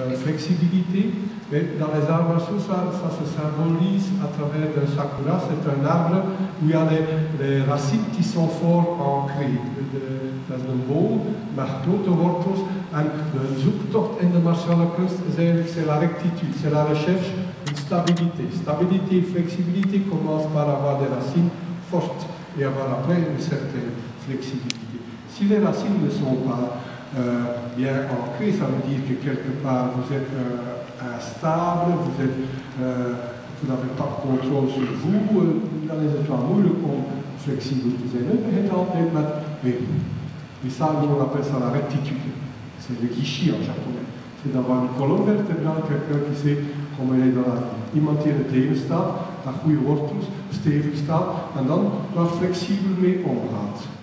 euh, flexibilité. Mais dans les arbres ça, se symbolise à travers le sakura. C'est un arbre où il y a les, racines qui sont fort ancrées. Dat is wortels. En in de c'est la rectitude, c'est la recherche de stabilité. Stabilité et flexibilité commencent par avoir des racines fortes et avoir après une certaine flexibilité. Si les racines ne sont pas euh, bien ancré, ça veut dire que quelque part vous êtes euh, instable, vous euh, vous n'avez pas de contrôle sur vous, dan is het wel moeilijk om flexibel te zijn. Het begint altijd ça, on appelle ça la rectitude. C'est le gishi en japonais. C'est d'avoir une colonne vertébrale, quelqu'un qui sait comment il est dans la vie. Iemand die in het leven staat, goede wortels, stevig staat en dan daar flexibel mee omgaat.